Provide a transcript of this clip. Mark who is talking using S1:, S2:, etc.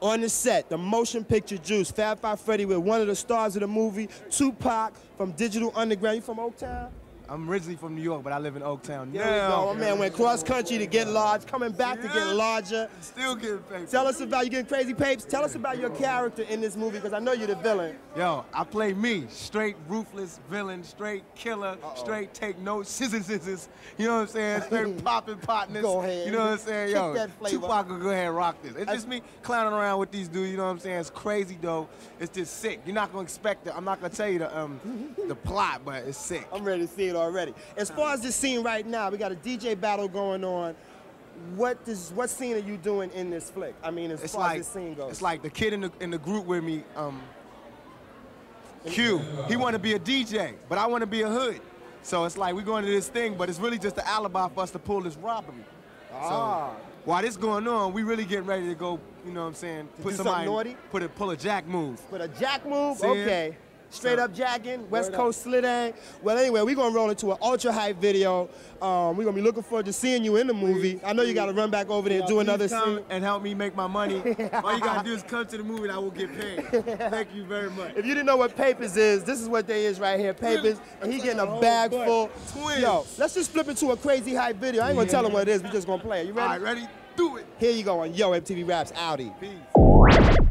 S1: On the set, the motion picture juice, Fab Five Freddy with one of the stars of the movie, Tupac from Digital Underground. You from Oaktown?
S2: I'm originally from New York, but I live in Oaktown
S1: There
S2: now.
S1: go. My man went cross country to get large, coming back to get
S2: Yeah.
S1: larger.
S2: Still getting paid.
S1: Tell us about you getting crazy papes. Tell us about your character in this movie because I know you're the villain.
S2: Yo, I play me, straight ruthless villain, straight killer, straight take notes, scissors, scissors. You know what I'm saying? Straight popping partners.
S1: Go ahead.
S2: You know what I'm saying? Yo. Tupac will go ahead and rock this. It's just me clowning around with these dudes. You know what I'm saying? It's crazy though. It's just sick. You're not gonna expect it. I'm not gonna tell you the um the plot, but it's sick.
S1: I'm ready to see it already. As far as this scene right now, we got a DJ battle going on. What does what scene are you doing in this flick? I mean, as
S2: It's
S1: far
S2: like
S1: as this scene goes.
S2: it's like the kid in the in the group with me, um, Q. He want to be a DJ, but I want to be a hood. So it's like we're going to this thing, but it's really just an alibi for us to pull this robbery.
S1: Ah.
S2: So while this going on, we really getting ready to go. You know what I'm saying?
S1: do something naughty?
S2: put a pull a jack move.
S1: Put a jack move?
S2: See it?
S1: Straight up jacking, West
S2: Word
S1: Coast slidang. Well, anyway, we're gonna roll into an ultra hype video. Um, we're gonna be looking forward to seeing you in the movie. I know you gotta run back over there and do another
S2: come
S1: scene.
S2: and help me make my money. All you gotta do is come to the movie and I will get paid. Thank you very much.
S1: If you didn't know what Papers is, this is what they is right here. Papers, and he getting a bag full.
S2: Twins.
S1: Yo, let's just flip into a crazy hype video. I ain't gonna tell him what it is. We just gonna play it. You ready?
S2: right, ready? Do it.
S1: Here you go on Yo MTV Raps Audi.
S2: Peace.